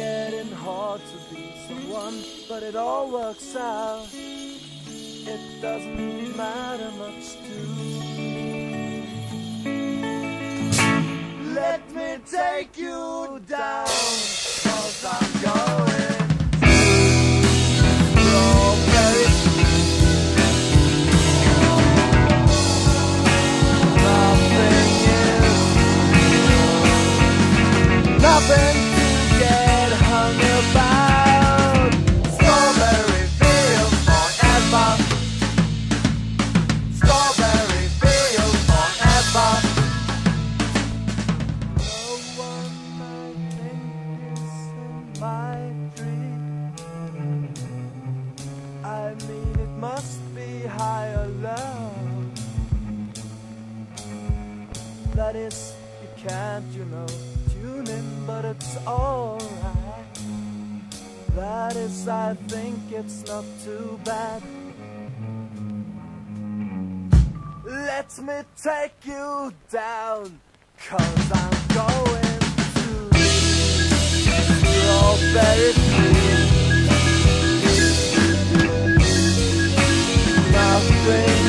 getting hard to be someone, but it all works out. It doesn't matter much to me. Let me take you down, cause I'm yours. it's alright. That is, I think it's not too bad. Let me take you down, cause I'm going to Strawberry Field. Nothing.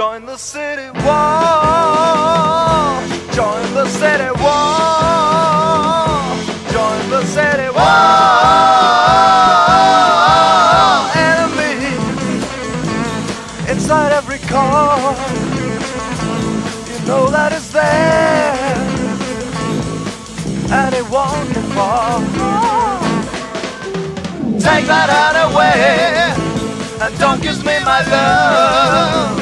Join the city war. Join the city war. Join the city war. Enemy inside every car. You know that it's there, and it won't far. Take that heart away, and don't give me, my love.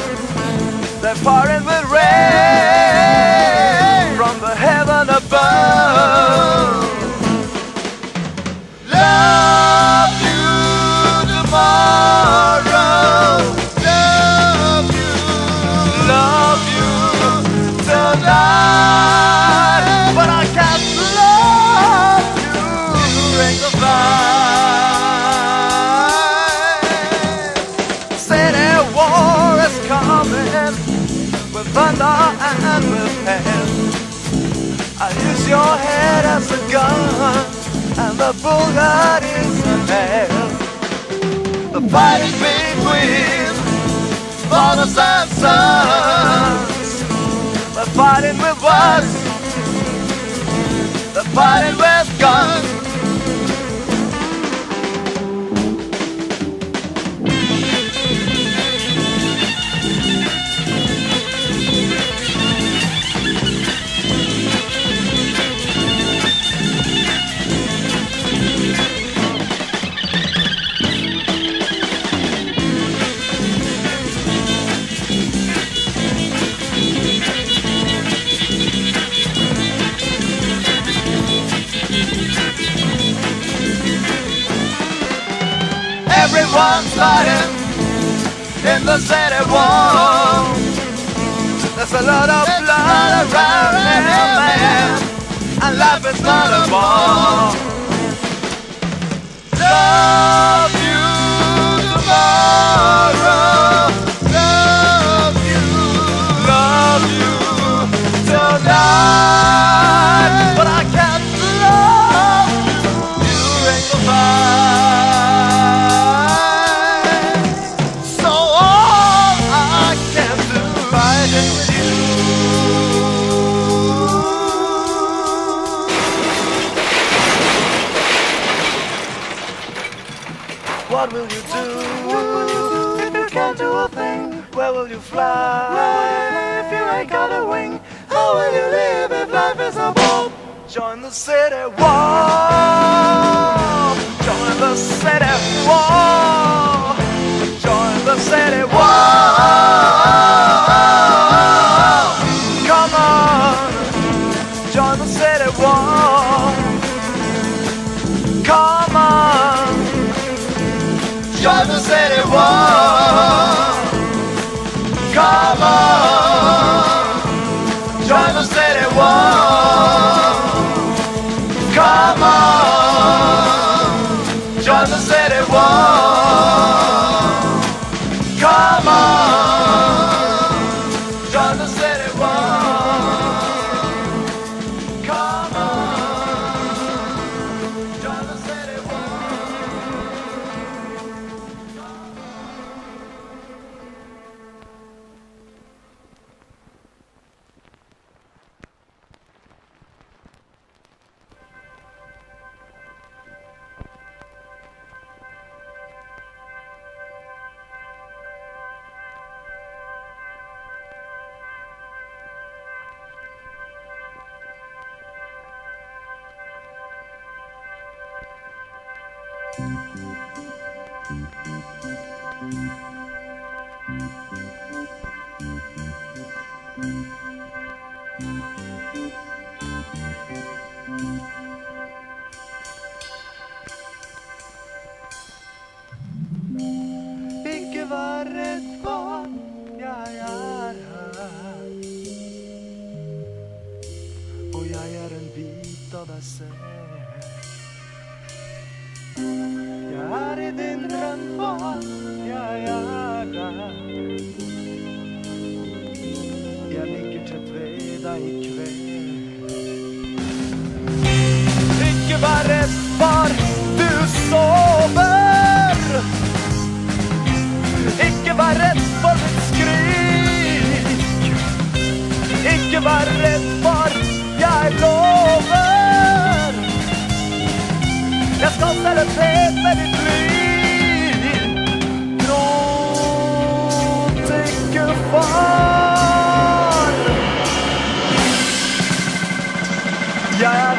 They're pouring head as a gun, and the bullet is a nail. The fight is between fathers and sons. They're fighting with words. They're fighting with guns. Everyone's fighting in the city wall. There's a lot of blood around here, man, and life is not a ball. Love you Join the city war. Join the city war. Join the city war. Come on. Join the city. Come on. Join the city war. Come on.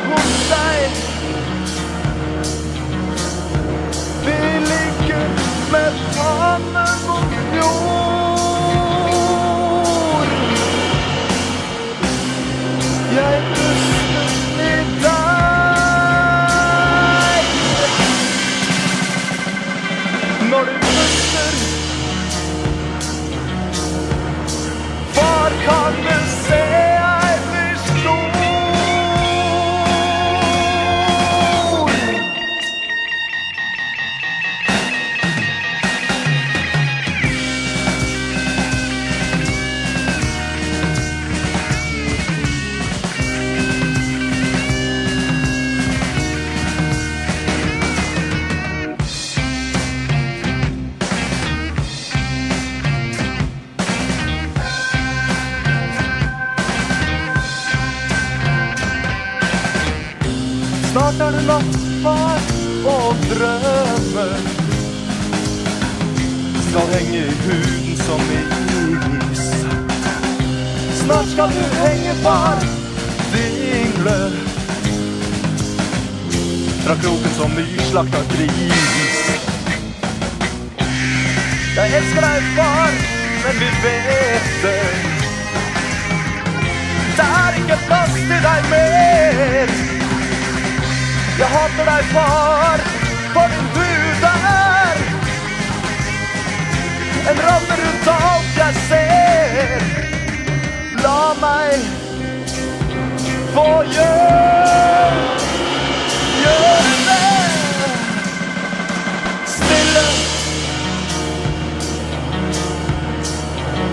Hos deg. Vi ligger med pannen mot jord. Jeg puster i deg. Når du puster, far, kan du se Er det natt, far, og drømmer skal henge i huden som i is. Snart skal du henge, far, dingle fra kroken som nyslakta gris. Jeg elsker deg, far, men vi vet det. Det er ikke plass til deg mer. Jeg hater deg, far, for din hud er en ramme rundt alt jeg ser. La meg få gjøre, gjøre det stille.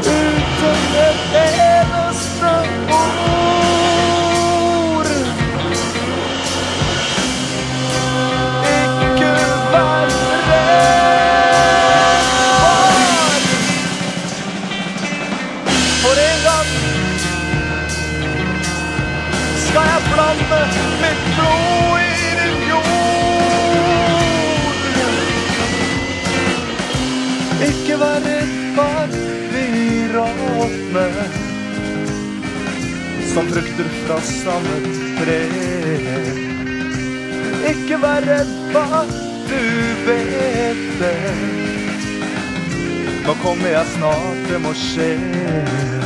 Uten et eneste ord. Som frukter fra samme tre. Ikke vær redd, hva du vet det. Nå kommer jeg snart, det må skje.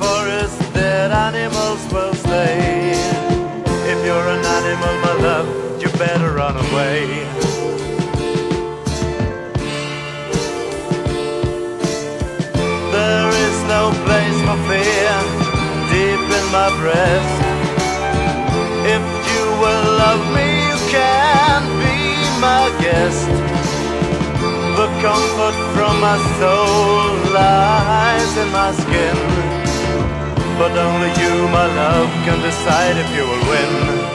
Forest, dead animals will stay. If you're an animal, my love, you better run away. There is no place for fear deep in my breast. If you will love me, you can be my guest. The comfort from my soul lies in my skin. But only you, my love, can decide if you will win.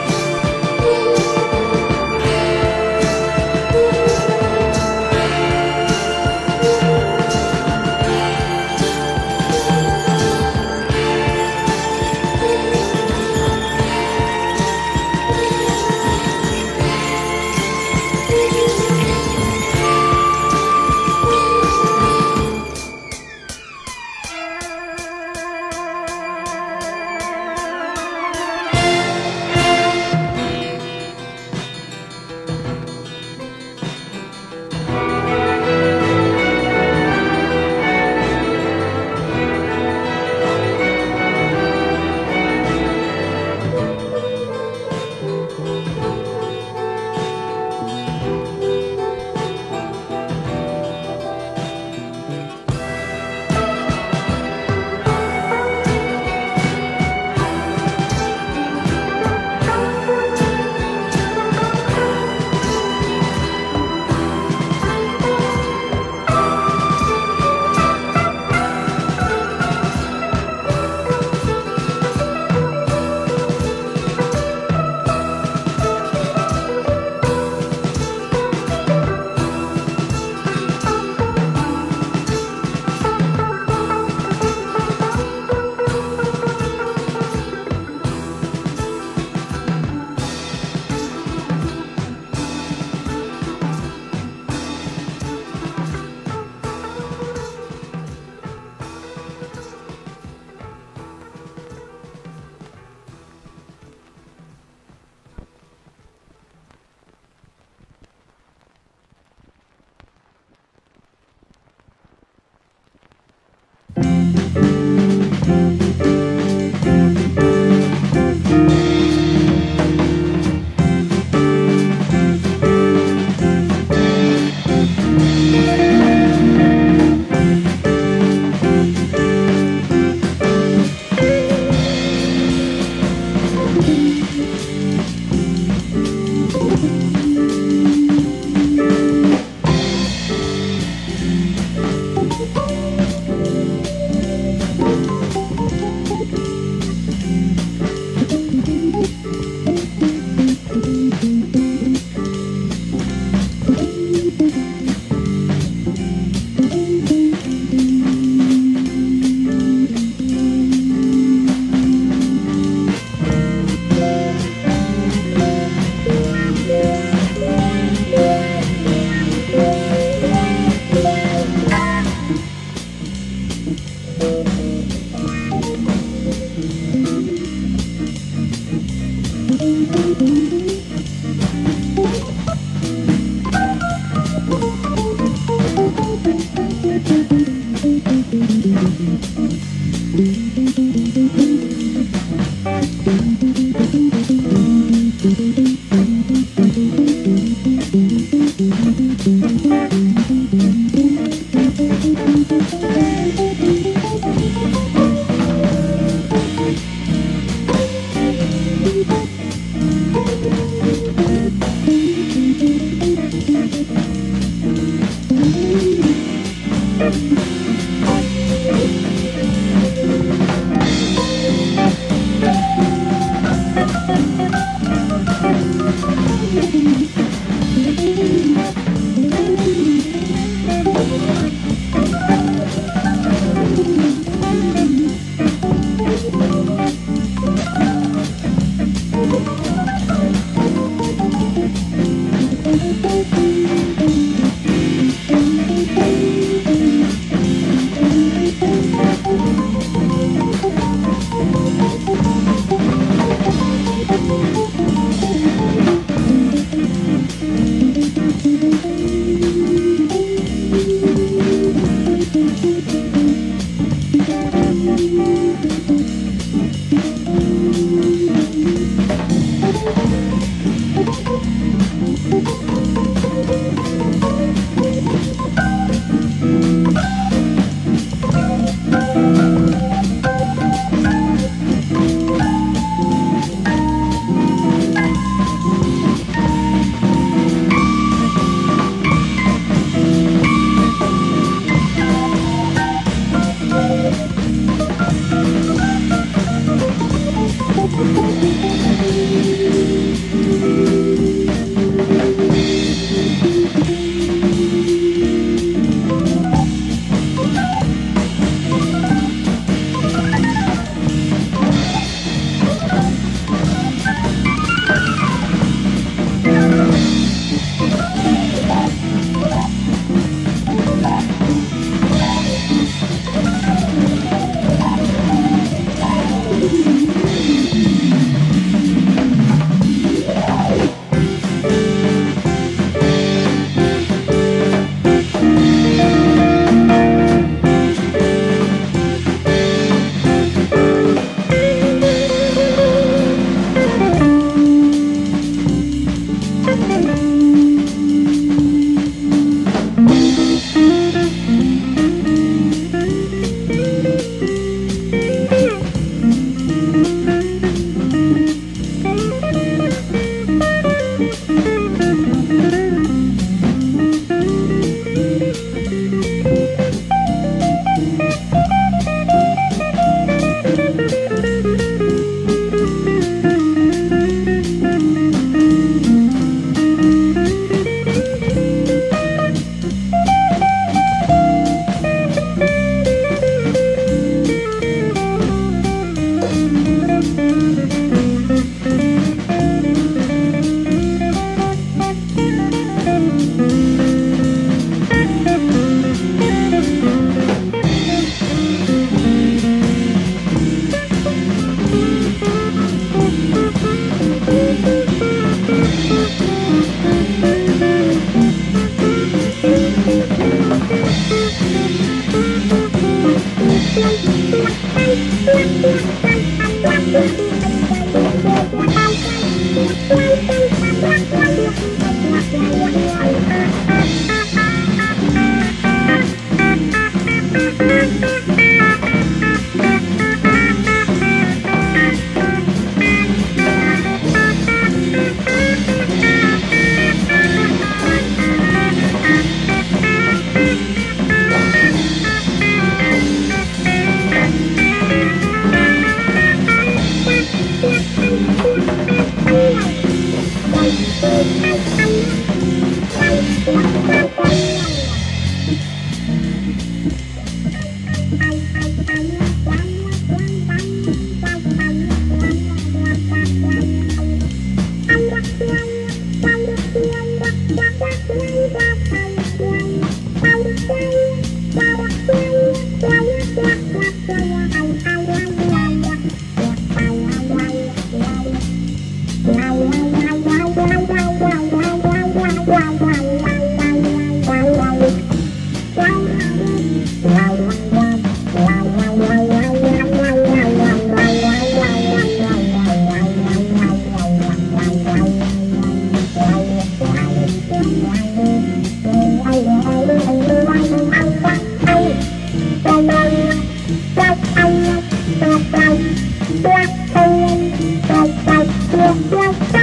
Música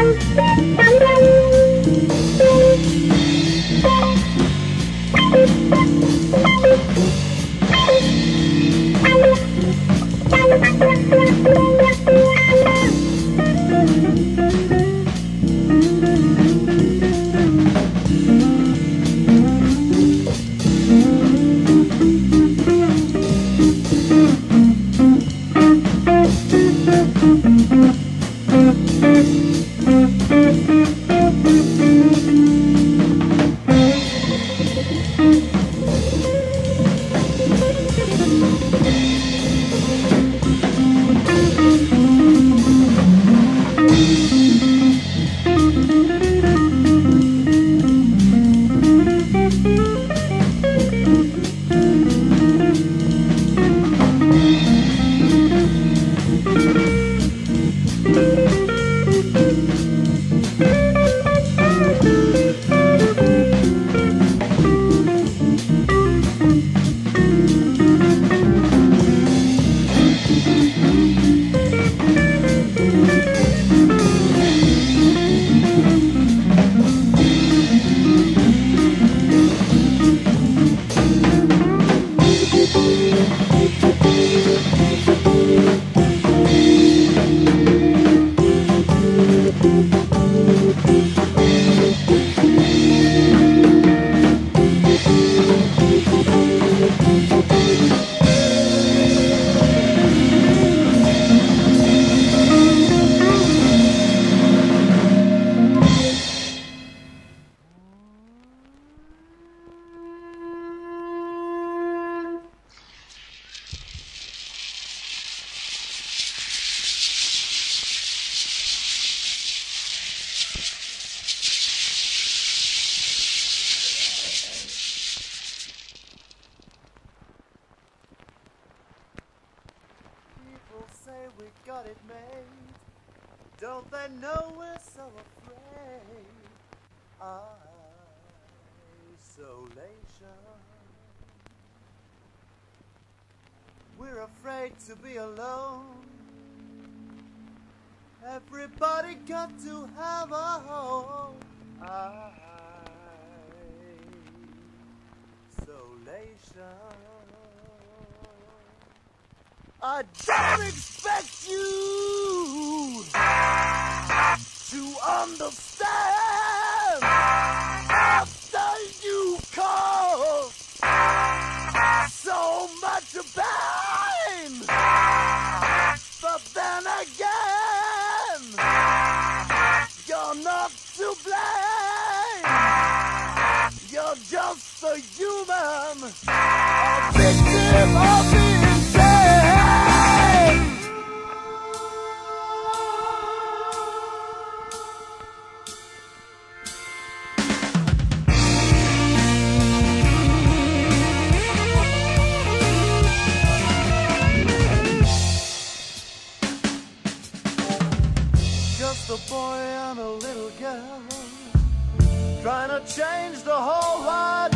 Don't they know we're so afraid? Isolation. We're afraid to be alone. Everybody got to have a home. Isolation. I don't expect you to understand after you caused so much pain. But then again, you're not to blame. You're just a human, a victim of trying to change the whole wide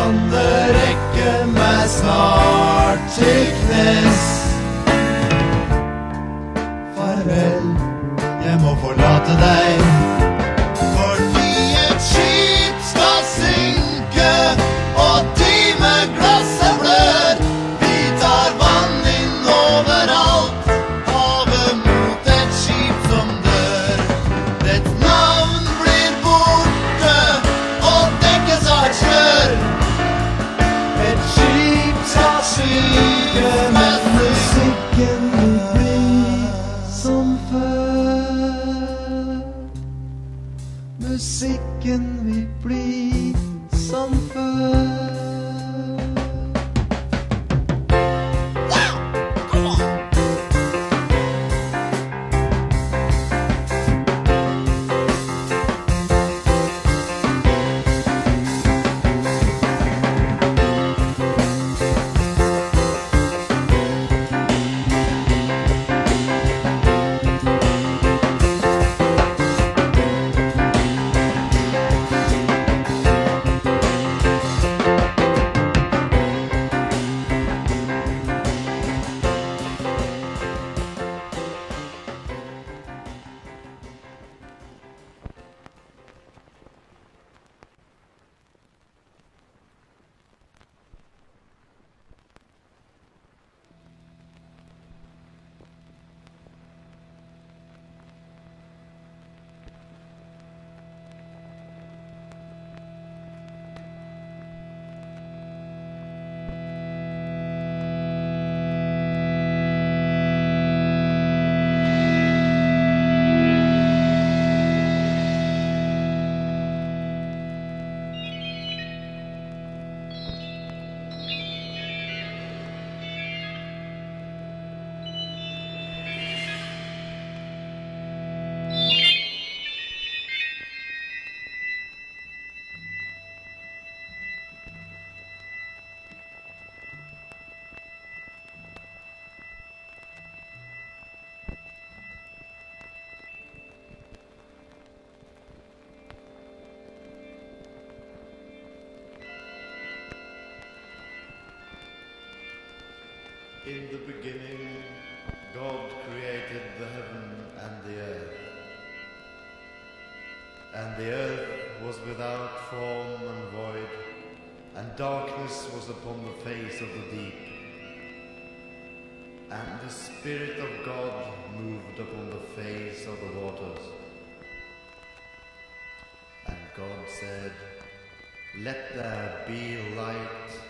kan det rekke meg snart til knes. Farvel, jeg må forlate deg. In the beginning, God created the heaven and the earth. And the earth was without form and void, and darkness was upon the face of the deep. And the Spirit of God moved upon the face of the waters. And God said, Let there be light.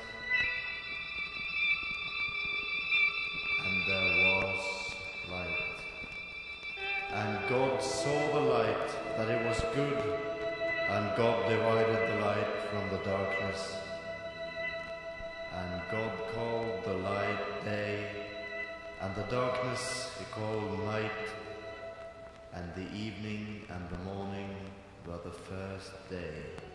God saw the light, that it was good, and God divided the light from the darkness. And God called the light day, and the darkness he called night, and the evening and the morning were the first day.